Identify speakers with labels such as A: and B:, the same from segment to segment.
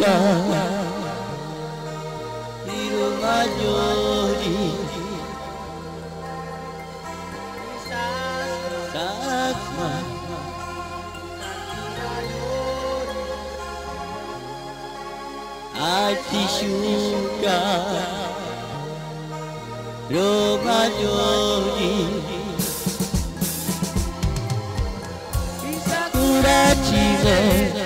A: la iru majori. Satma Atishuka Romajori
B: Sakura
A: chizai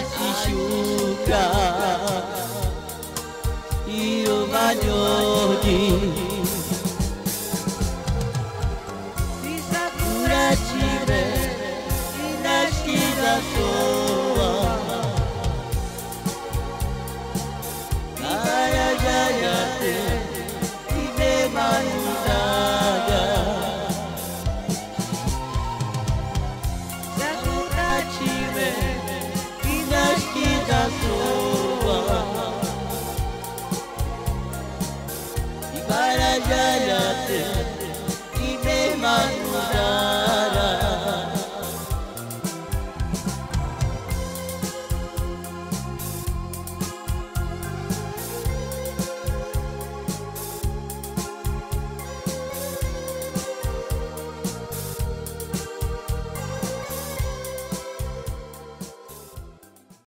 B: machucar
A: e o banho. Jaya nothing.